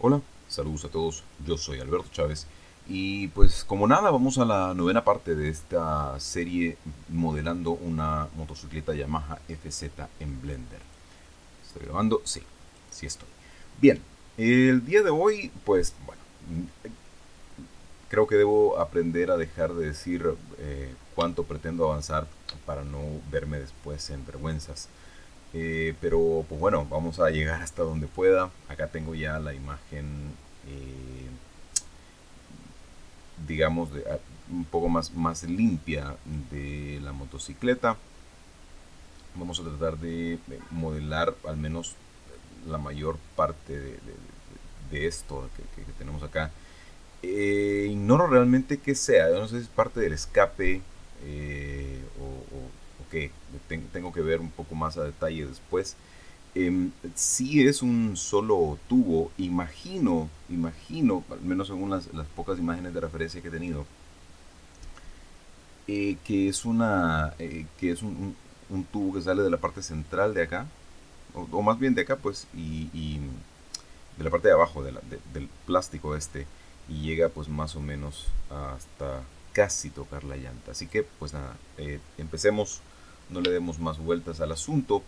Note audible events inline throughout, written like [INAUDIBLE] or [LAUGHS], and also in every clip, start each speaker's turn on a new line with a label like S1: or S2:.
S1: Hola, saludos a todos, yo soy Alberto Chávez y pues como nada vamos a la novena parte de esta serie modelando una motocicleta Yamaha FZ en Blender. ¿Estoy grabando? Sí, sí estoy. Bien, el día de hoy pues bueno, creo que debo aprender a dejar de decir eh, cuánto pretendo avanzar para no verme después en vergüenzas. Eh, pero pues bueno, vamos a llegar hasta donde pueda. Acá tengo ya la imagen, eh, digamos, un poco más, más limpia de la motocicleta. Vamos a tratar de modelar al menos la mayor parte de, esto que, tenemos acá. Eh, ignoro realmente qué sea, no sé si es parte del escape que tengo que ver un poco más a detalle después. Eh, si es un solo tubo, imagino, imagino, al menos según las, pocas imágenes de referencia que he tenido, eh, que es una eh, que es un, tubo que sale de la parte central de acá, o, más bien de acá, pues, y, de la parte de abajo del plástico este, y llega pues más o menos hasta casi tocar la llanta. Así que, pues nada, empecemos no le demos más vueltas al asunto.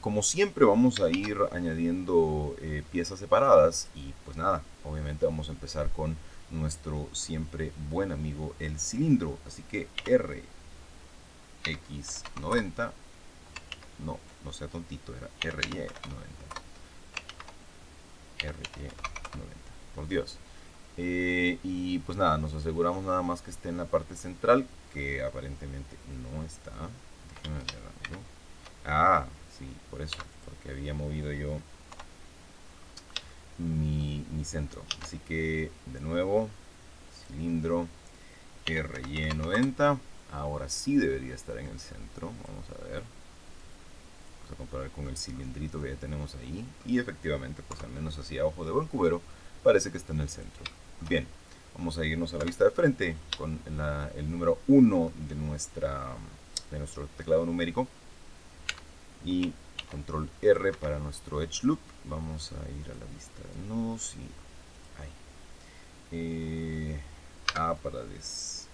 S1: Como siempre vamos a ir añadiendo eh, piezas separadas y pues nada, obviamente vamos a empezar con nuestro siempre buen amigo el cilindro. Así que RX90, no, no sea tontito, era RY90. RY90, por Dios. Eh, y pues nada, nos aseguramos nada más que esté en la parte central, que aparentemente no está. Ah, sí, por eso, porque había movido yo mi, centro. Así que, de nuevo, cilindro RY90. Ahora sí debería estar en el centro. Vamos a ver. Vamos a comparar con el cilindrito que ya tenemos ahí. Y efectivamente, pues al menos así a ojo de buen cubero, parece que está en el centro. Bien, vamos a irnos a la vista de frente con el número 1 de nuestra de nuestro teclado numérico. Y control R para nuestro edge loop. Vamos a ir a la vista de nodos y ahí. Eh, A para des,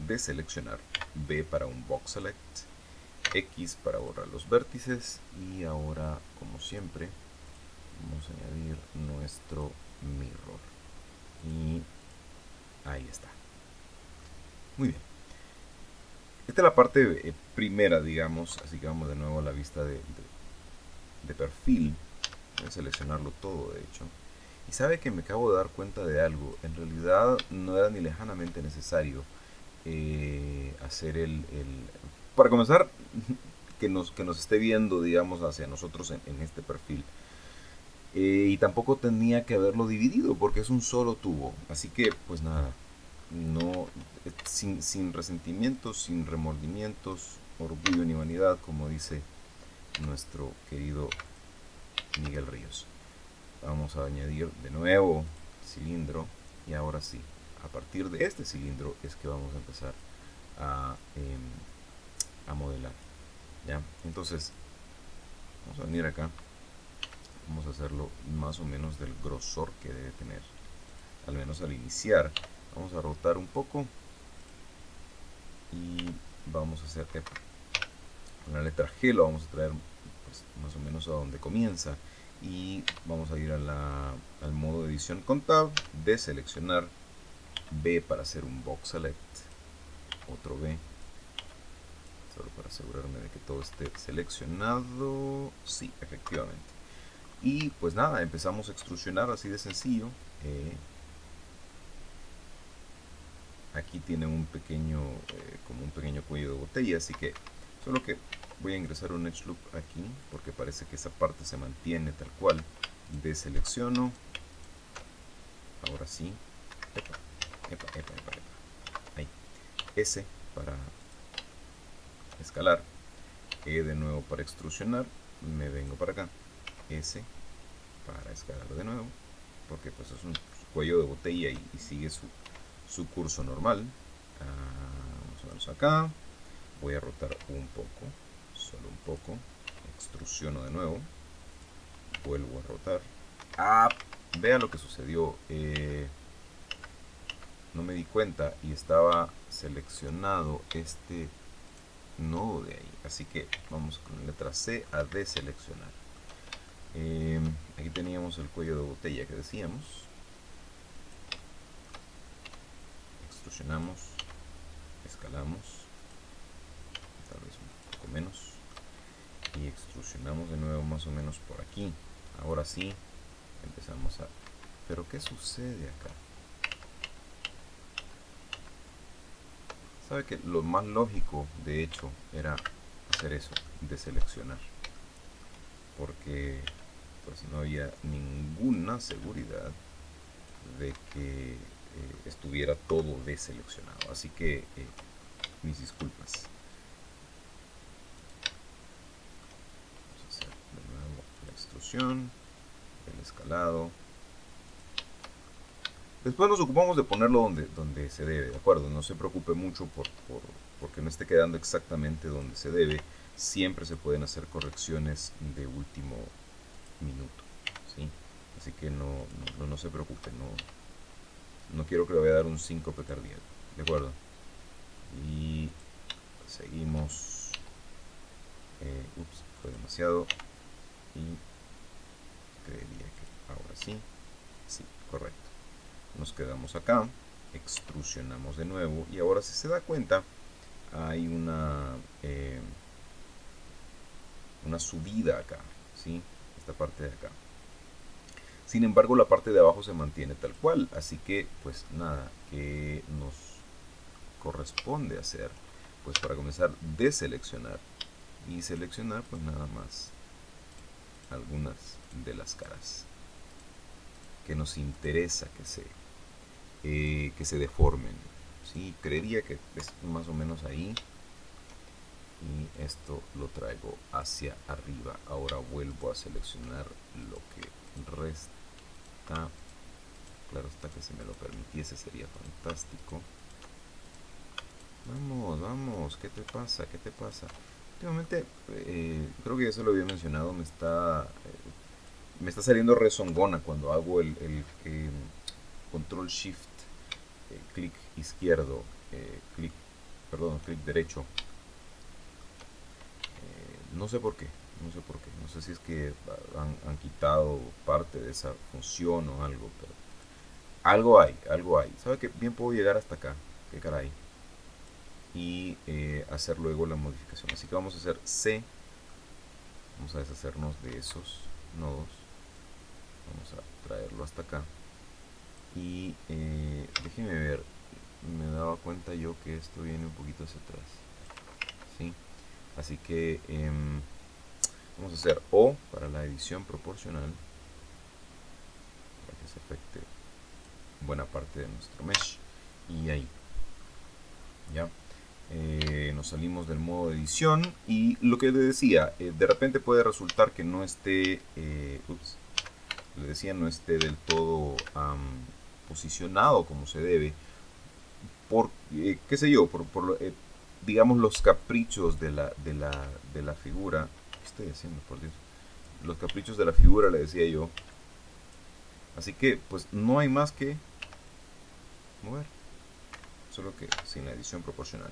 S1: deseleccionar. B para un box select. X para borrar los vértices. Y ahora como siempre vamos a añadir nuestro mirror. Y ahí está. Muy bien esta es la parte eh, primera, digamos, así que vamos de nuevo a la vista de, perfil. Voy a seleccionarlo todo, de hecho. Y sabe que me acabo de dar cuenta de algo. En realidad no era ni lejanamente necesario eh, hacer el, Para comenzar, [LAUGHS] que nos, que nos esté viendo, digamos, hacia nosotros en, este perfil. Eh, y tampoco tenía que haberlo dividido porque es un solo tubo. Así que, pues nada, no sin, resentimientos, sin remordimientos, orgullo ni vanidad, como dice nuestro querido Miguel Ríos. Vamos a añadir de nuevo cilindro y ahora sí, a partir de este cilindro es que vamos a empezar a, em, a modelar. ¿ya? Entonces, vamos a venir acá, vamos a hacerlo más o menos del grosor que debe tener, al menos al iniciar vamos a rotar un poco. Y vamos a hacer una letra G lo vamos a traer pues, más o menos a donde comienza. Y vamos a ir la, al modo de edición con tab de seleccionar B para hacer un box select otro B. Solo para asegurarme de que todo esté seleccionado. Sí, efectivamente. Y pues nada, empezamos a extrusionar así de sencillo eh, aquí tiene un pequeño eh, como un pequeño cuello de botella así que solo que voy a ingresar un edge loop aquí porque parece que esa parte se mantiene tal cual. Deselecciono. Ahora sí. Ahí. S para escalar. E de nuevo para extrusionar. Me vengo para acá. S para escalar de nuevo porque pues es un cuello de botella y sigue su su curso normal. Ah, vamos a acá. Voy a rotar un poco, solo un poco. Extrusiono de nuevo. Vuelvo a rotar. Ah, vea lo que sucedió. Eh, no me di cuenta y estaba seleccionado este nodo de ahí. Así que vamos con letra C a deseleccionar. Eh, aquí teníamos el cuello de botella que decíamos. Extrusionamos, escalamos, tal vez un poco menos, y extrusionamos de nuevo más o menos por aquí. Ahora sí, empezamos a... ¿Pero qué sucede acá? Sabe que lo más lógico, de hecho, era hacer eso, deseleccionar. Porque pues no había ninguna seguridad de que eh, estuviera todo deseleccionado. Así que eh, mis disculpas. Vamos a hacer de nuevo la extrusión, el escalado. Después nos ocupamos de ponerlo donde, donde se debe, ¿de acuerdo? No se preocupe mucho por, porque no esté quedando exactamente donde se debe. Siempre se pueden hacer correcciones de último minuto, ¿sí? Así que no, no, se preocupe, no, no quiero que le vaya a dar un síncope cardíaco, ¿de acuerdo? Y seguimos. Eh, ups, fue demasiado. Y creería que ahora sí. Sí, correcto nos quedamos acá, extrusionamos de nuevo y ahora si se da cuenta hay una eh, una subida acá, ¿sí? esta parte de acá. Sin embargo, la parte de abajo se mantiene tal cual, así que pues nada, que nos corresponde hacer? Pues para comenzar, deseleccionar y seleccionar pues nada más algunas de las caras que nos interesa que se, eh, que se deformen. ¿sí? Creería que es más o menos ahí. Y esto lo traigo hacia arriba. Ahora vuelvo a seleccionar lo que resta. Claro está que si me lo permitiese sería fantástico. Vamos, vamos, ¿qué te pasa? ¿Qué te pasa? Últimamente, eh, creo que ya se lo había mencionado, me está eh, me está saliendo rezongona cuando hago el, em, control shift eh, clic izquierdo clic perdón clic derecho no sé por qué no sé por qué no sé si es que han, quitado parte de esa función o algo pero algo hay algo hay. Sabe que bien puedo llegar hasta acá qué caray y hacer luego la modificación. Así que vamos a hacer C vamos a deshacernos de esos nodos vamos a traerlo hasta acá y eh, déjenme ver me daba cuenta yo que esto viene un poquito hacia atrás ¿sí? así que em, vamos a hacer O para la edición proporcional para que se afecte buena parte de nuestro mesh. Y ahí. Ya. Eh, nos salimos del modo de edición y lo que les decía, eh, de repente puede resultar que no esté, ups, le decía, no esté del todo posicionado como se debe, por, eh, qué sé yo, por, eh, digamos los caprichos de la, de la, de la figura, ¿qué estoy haciendo, por Dios? Los caprichos de la figura, le decía yo. Así que, pues, no hay más que mover. Solo que sin la edición proporcional.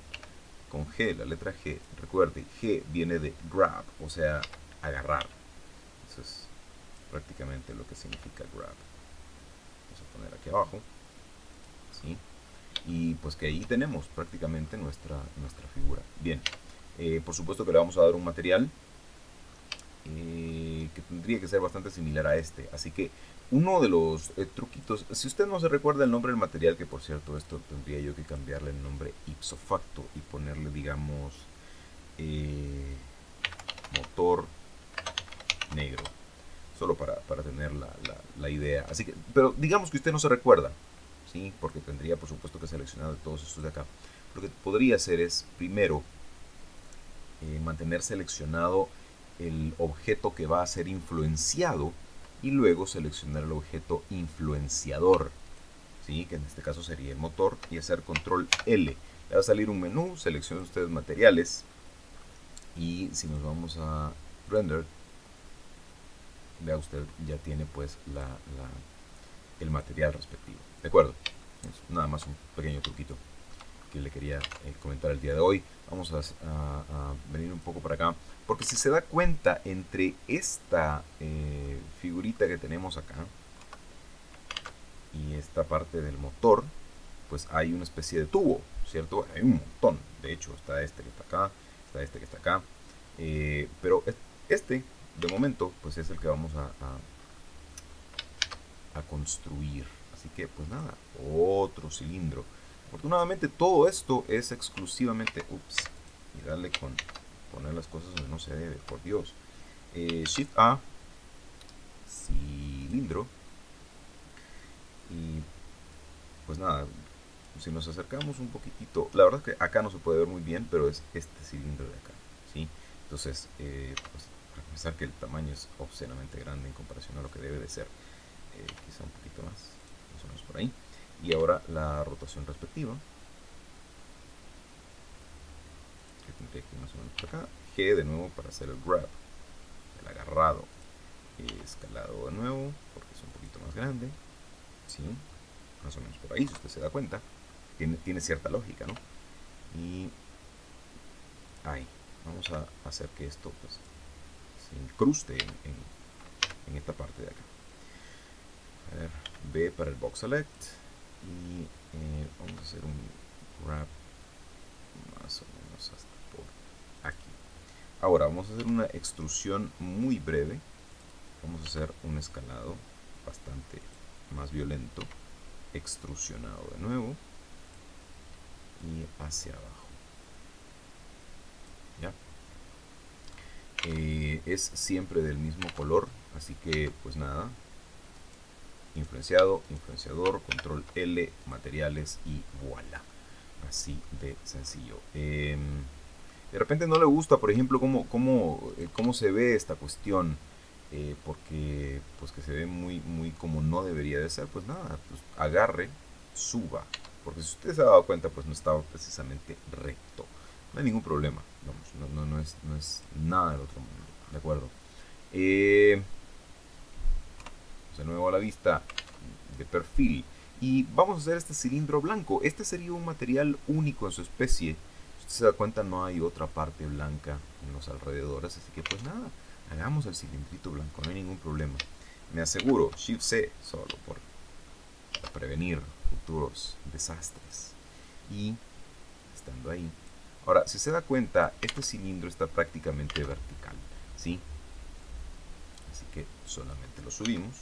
S1: Con G, la letra G, recuerde, G viene de grab, o sea, agarrar. Eso es prácticamente lo que significa grab. Vamos a poner aquí abajo. ¿sí? Y pues que ahí tenemos prácticamente nuestra, nuestra figura. Bien, eh, por supuesto que le vamos a dar un material eh, que tendría que ser bastante similar a este. Así que uno de los eh, truquitos, si usted no se recuerda el nombre del material, que por cierto esto tendría yo que cambiarle el nombre ipso facto y ponerle digamos motor negro solo para, tener la, idea. Así que, pero digamos que usted no se recuerda, ¿sí? porque tendría por supuesto que seleccionar todos estos de acá. Lo que podría hacer es, primero, eh, mantener seleccionado el objeto que va a ser influenciado y luego seleccionar el objeto influenciador, ¿sí? que en este caso sería el motor, y hacer control L. Le va a salir un menú, seleccione ustedes materiales y si nos vamos a render, vea usted ya tiene pues la, el material respectivo. ¿De acuerdo? Nada más un pequeño truquito le quería eh, comentar el día de hoy. Vamos a, venir un poco para acá. Porque si se da cuenta, entre esta eh, figurita que tenemos acá y esta parte del motor, pues hay una especie de tubo, ¿cierto? Hay un montón. De hecho, está este que está acá, está este que está acá. Eh, pero este, de momento, pues es el que vamos a, a construir. Así que, pues nada, otro cilindro. Afortunadamente todo esto es exclusivamente... Ups, y darle con poner las cosas donde no se debe, por Dios. Eh, Shift A, cilindro. Y pues nada, si nos acercamos un poquitito, la verdad es que acá no se puede ver muy bien, pero es este cilindro de acá. ¿sí? Entonces, eh, pues, para que el tamaño es obscenamente grande en comparación a lo que debe de ser, eh, quizá un poquito más, más o menos por ahí. Y ahora la rotación respectiva. Que tendría que ir más o menos por acá. G de nuevo para hacer el grab, el agarrado. Escalado de nuevo, porque es un poquito más grande. ¿sí? Más o menos por ahí, si usted se da cuenta. Tiene, tiene cierta lógica, ¿no? Y ahí. Vamos a hacer que esto pues, se incruste en, en, en esta parte de acá. A ver, B para el box select y eh, vamos a hacer un wrap más o menos hasta por aquí. Ahora vamos a hacer una extrusión muy breve. Vamos a hacer un escalado bastante más violento extrusionado de nuevo y hacia abajo. Ya eh, es siempre del mismo color así que pues nada influenciado, influenciador, control L, materiales y voilà. Así de sencillo. Em, de repente no le gusta, por ejemplo, cómo, cómo, eh, cómo se ve esta cuestión. Eh, porque pues que se ve muy, muy como no debería de ser, pues nada, pues agarre, suba. Porque si usted se ha dado cuenta, pues no estaba precisamente recto. No hay ningún problema. Vamos, no, no, es, no es nada del otro mundo. ¿De acuerdo? Eh, de nuevo a la vista de perfil. Y vamos a hacer este cilindro blanco. Este sería un material único en su especie. Si usted se da cuenta no hay otra parte blanca en los alrededores así que pues nada hagamos el cilindrito blanco no hay ningún problema. Me aseguro Shift C solo por prevenir futuros desastres. Y estando ahí ahora si se da cuenta este cilindro está prácticamente vertical ¿sí? así que solamente lo subimos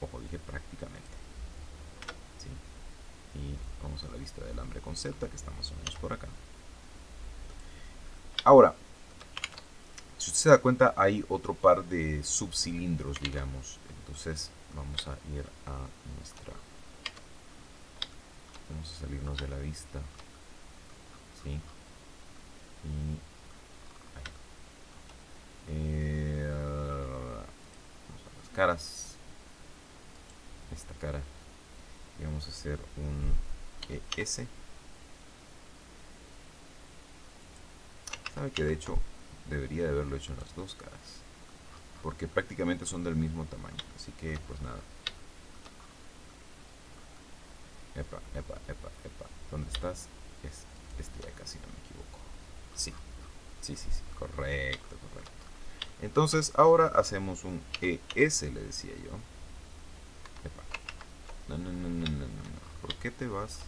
S1: Ojo, dije prácticamente. ¿Sí? Y vamos a la vista del hambre con Z, que está más o menos por acá. Ahora, si usted se da cuenta, hay otro par de subcilindros, digamos. Entonces, vamos a ir a nuestra... Vamos a salirnos de la vista. ¿Sí? Y... Eh, vamos a las caras esta cara y vamos a hacer un ES sabe que de hecho debería de haberlo hecho en las dos caras porque prácticamente son del mismo tamaño así que pues nada. Epa, epa, epa, epa. ¿dónde estás? es este de acá si no me equivoco. Sí, sí, sí, sí, correcto, correcto. Entonces ahora hacemos un ES le decía yo no, no, no, no, no, no. ¿Por qué te vas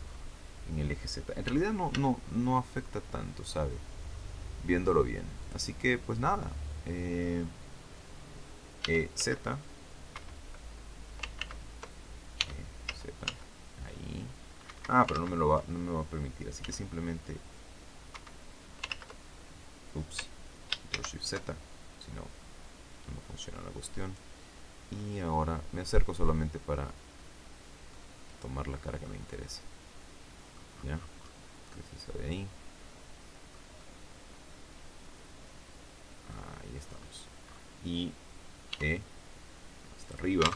S1: en el eje Z? En realidad no, no, no afecta tanto, ¿sabe? Viéndolo bien. Así que, pues nada. Eh, eh, Z. Eh, Z. Ahí. Ah, pero no me lo va, no me va a permitir. Así que simplemente... Ups. Shift Z. Si no, no funciona la cuestión. Y ahora me acerco solamente para tomar la cara que me interesa. ¿Ya? Que se ahí. Ahí estamos. Y E hasta arriba.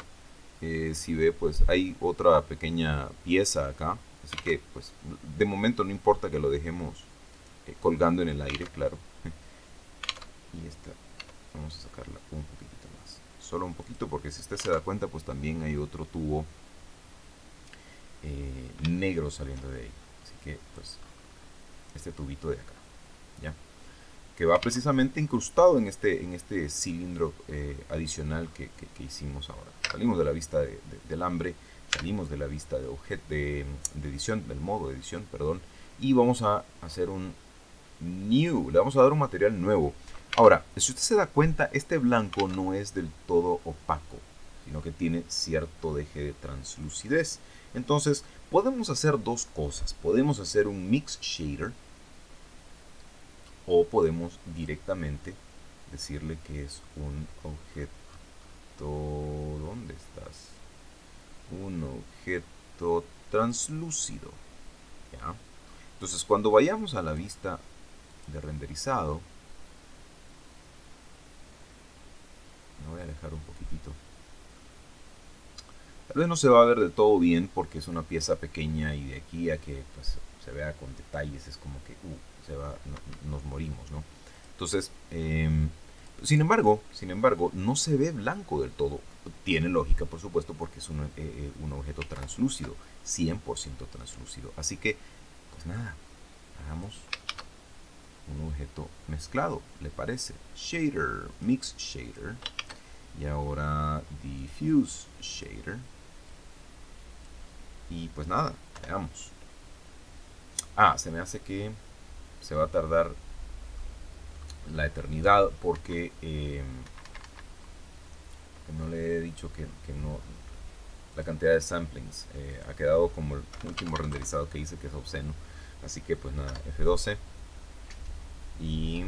S1: Eh, si ve, pues hay otra pequeña pieza acá. Así que, pues, de momento no importa que lo dejemos eh, colgando en el aire, claro. [LAUGHS] y esta, vamos a sacarla un poquitito más. solo un poquito porque si usted se da cuenta pues también hay otro tubo eh, negro saliendo de ahí. Así que pues este tubito de acá ya que va precisamente incrustado en este en este cilindro eh, adicional que, hicimos ahora. Salimos de la vista del hambre salimos de la vista de, objeto de, de edición del modo de edición perdón y vamos a hacer un new le vamos a dar un material nuevo. Ahora, si usted se da cuenta, este blanco no es del todo opaco, sino que tiene cierto deje de translucidez. Entonces, podemos hacer dos cosas. Podemos hacer un mix shader o podemos directamente decirle que es un objeto... ¿Dónde estás? Un objeto translúcido. ¿ya? Entonces, cuando vayamos a la vista de renderizado, me voy a alejar un poquitito. No se va a ver del todo bien porque es una pieza pequeña y de aquí a que pues, se vea con detalles es como que uh, se va, nos morimos, ¿no? Entonces, em, sin embargo, sin embargo, no se ve blanco del todo. Tiene lógica, por supuesto, porque es un, eh, eh, un objeto translúcido, 100% translúcido. Así que, pues nada, hagamos un objeto mezclado, ¿le parece? Shader, Mix Shader. Y ahora Diffuse Shader. Y pues nada, veamos. Ah, se me hace que se va a tardar la eternidad porque em, no le he dicho que, no la cantidad de samplings eh, ha quedado como el último renderizado que hice que es obsceno así que pues nada F12 y,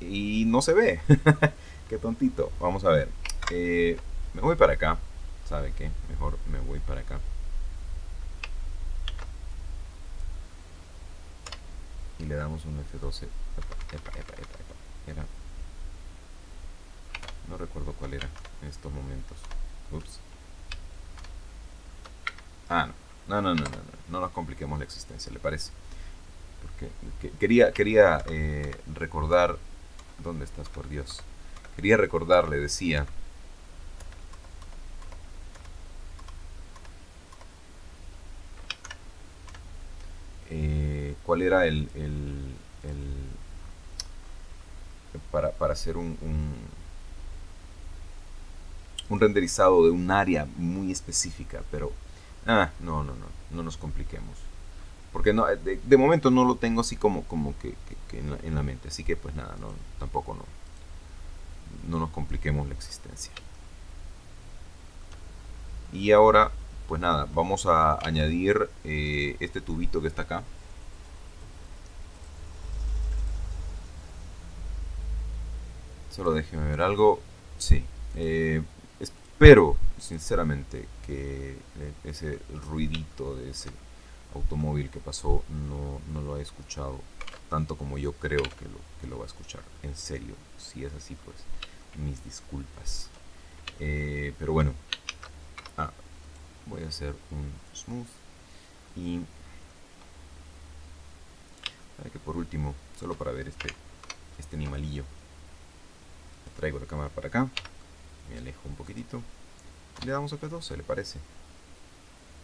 S1: y no se ve. [LAUGHS] Qué tontito. Vamos a ver. Eh, me voy para acá. ¿Sabe qué? Mejor me voy para acá. Y le damos un F12. Epa, epa, epa, era. No recuerdo cuál era en estos momentos. Ups. Ah, no. No, no, no, no, no. No nos compliquemos la existencia, ¿le parece? quería, quería eh, recordar, ¿dónde estás por Dios? Quería recordar, le decía, cuál era el, el, para, para, hacer un, un, renderizado de un área muy específica, pero ah, no, no, no, no nos compliquemos porque no, de, momento no lo tengo así como, como que, en, la, mente. Así que pues nada, no, tampoco no, no nos compliquemos la existencia. Y ahora, pues nada, vamos a añadir eh, este tubito que está acá. Solo déjeme ver algo. Sí. Eh, espero, sinceramente, que eh, ese ruidito de ese automóvil que pasó no, no lo ha escuchado tanto como yo creo que lo, que lo va a escuchar. En serio, si es así, pues mis disculpas. Eh, pero bueno, ah, voy a hacer un smooth y que por último, solo para ver este, este animalillo, traigo la cámara para acá, me alejo un poquitito, le damos a P12, ¿le parece?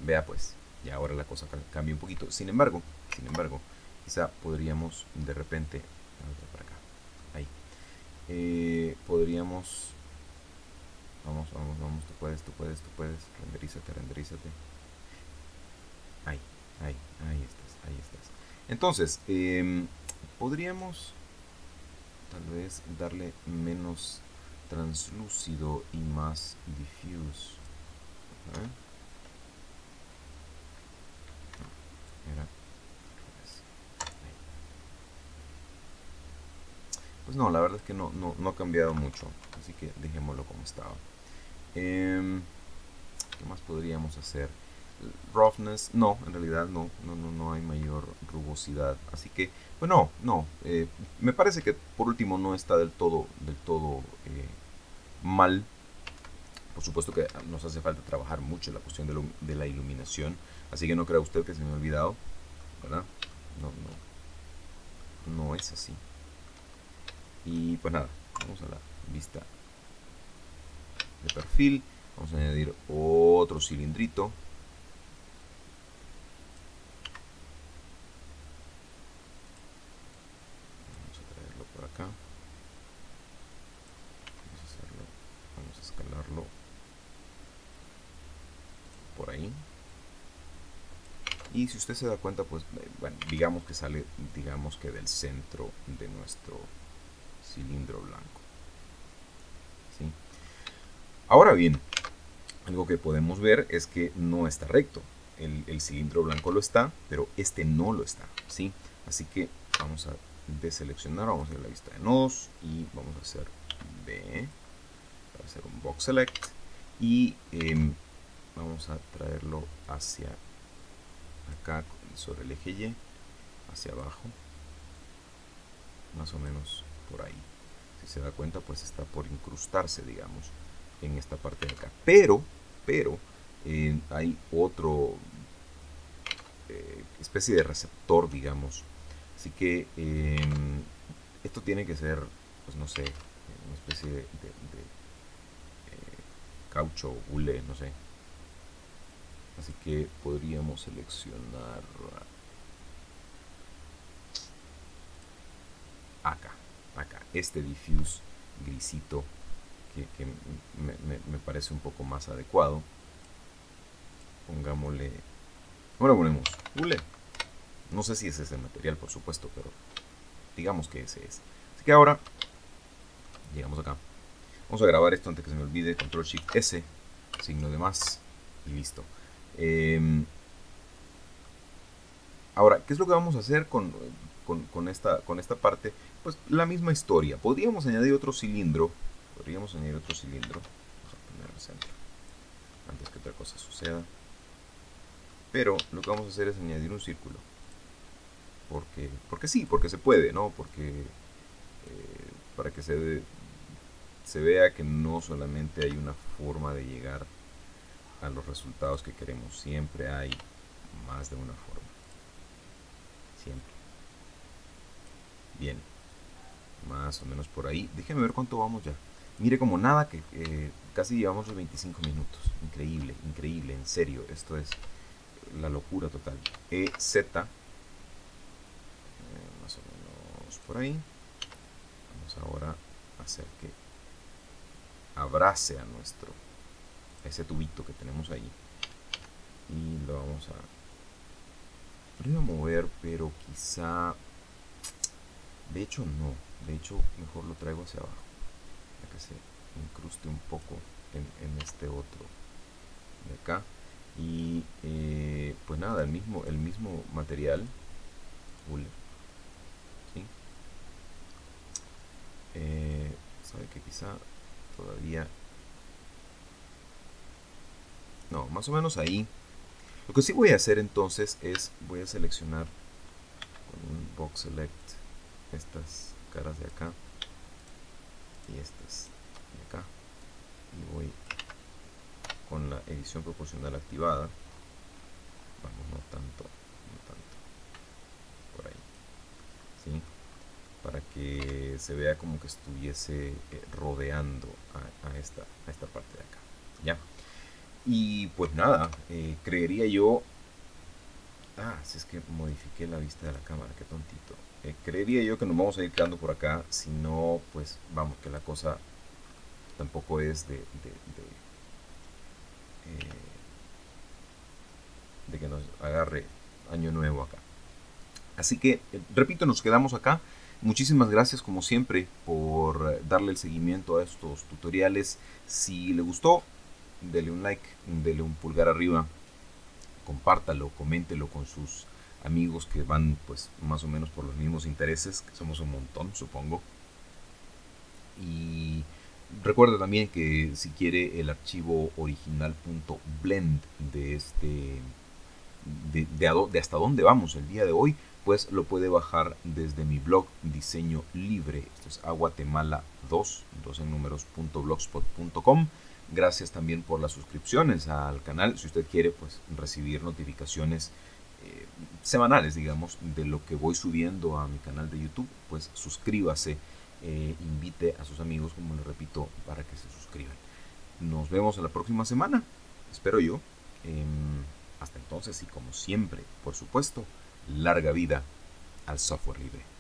S1: Vea pues y ahora la cosa cambia un poquito. Sin embargo, sin embargo, quizá podríamos de repente, para acá, ahí, eh, podríamos, vamos, vamos, vamos, tú puedes, tú puedes, tú puedes, renderízate, renderízate, ahí, ahí, ahí estás, ahí estás. Entonces, em, podríamos tal vez darle menos translúcido y más diffuse. Pues no, la verdad es que no, no, ha cambiado mucho. Así que dejémoslo como estaba. Em, ¿Qué más podríamos hacer? Roughness, no, en realidad no, no, no, no hay mayor rugosidad. Así que, pues no. Eh, me parece que por último no está del todo, del todo eh, mal. Por supuesto que nos hace falta trabajar mucho la cuestión de, de la iluminación. Así que no crea usted que se me ha olvidado, ¿verdad? No, no. No es así. Y pues nada, vamos a la vista de perfil. Vamos a añadir otro cilindrito. Vamos a traerlo por acá. Vamos a hacerlo, vamos a escalarlo por ahí. Si usted se da cuenta, pues, eh, bueno, digamos que sale, digamos que del centro de nuestro cilindro blanco. Ahora bien, algo que podemos ver es que no está recto. El, cilindro blanco lo está, pero este no lo está. ¿sí? Así que vamos a deseleccionar, vamos a ir a la vista de nodos y vamos a hacer B, para hacer un box select y em, vamos a traerlo hacia acá sobre el eje Y, hacia abajo, más o menos por ahí. Si se da cuenta, pues está por incrustarse, digamos, en esta parte de acá. Pero, pero, eh, hay otro eh, especie de receptor, digamos. Así que em, esto tiene que ser, pues no sé, una especie de, de, eh, caucho, hule, no sé, Así que podríamos seleccionar acá, acá, este diffuse grisito que, me, parece un poco más adecuado. Pongámosle, ahora ponemos hule. No sé si ese es el material, por supuesto, pero digamos que ese es. Así que ahora llegamos acá. Vamos a grabar esto antes que se me olvide. Control Shift S, signo de más y listo. Em, ahora, ¿qué es lo que vamos a hacer con, esta, con esta parte? Pues la misma historia. Podríamos añadir otro cilindro. Podríamos añadir otro cilindro. Vamos a poner el centro. Antes que otra cosa suceda. Pero lo que vamos a hacer es añadir un círculo. Porque, porque sí, porque se puede, ¿no? Porque eh, para que se, se vea que no solamente hay una forma de llegar a los resultados que queremos. Siempre hay más de una forma. Siempre. Bien. Más o menos por ahí. Déjeme ver cuánto vamos ya. Mire como nada que eh, casi llevamos los 25 minutos. Increíble, increíble, en serio. Esto es la locura total. EZ. Eh, más o menos por ahí. Vamos ahora a hacer que abrace a nuestro ese tubito que tenemos ahí y lo vamos a lo a mover pero quizá de hecho no de hecho mejor lo traigo hacia abajo para que se incruste un poco en, este otro de acá y eh, pues nada el mismo el mismo material. Eh, sabe que quizá todavía no, más o menos ahí. Lo que sí voy a hacer entonces es, voy a seleccionar con un box select estas caras de acá y estas de acá. Y voy con la edición proporcional activada. Vamos, no tanto, no tanto. Por ahí. ¿Sí? Para que se vea como que estuviese eh, rodeando a, esta, a esta parte de acá. ¿Ya? Y pues nada, eh, creería yo... Ah, si es que modifiqué la vista de la cámara, qué tontito. Eh, creería yo que nos vamos a ir quedando por acá, si no, pues vamos, que la cosa tampoco es de... de, de, eh, de que nos agarre año nuevo acá. Así que, repito, nos quedamos acá. Muchísimas gracias como siempre por darle el seguimiento a estos tutoriales. Si le gustó, dele un like, dele un pulgar arriba, compártalo, coméntelo con sus amigos que van pues más o menos por los mismos intereses, que somos un montón supongo. Y recuerda también que si quiere el archivo original.blend de este de, de, hasta dónde vamos el día de hoy, pues lo puede bajar desde mi blog Diseño Libre. Esto es aguatemala 2, 2 en números.blogspot.com. Gracias también por las suscripciones al canal. Si usted quiere pues, recibir notificaciones eh, semanales, digamos, de lo que voy subiendo a mi canal de YouTube, pues suscríbase eh, invite a sus amigos, como les repito, para que se suscriban. Nos vemos en la próxima semana, espero yo. Em, hasta entonces y como siempre, por supuesto, larga vida al software libre.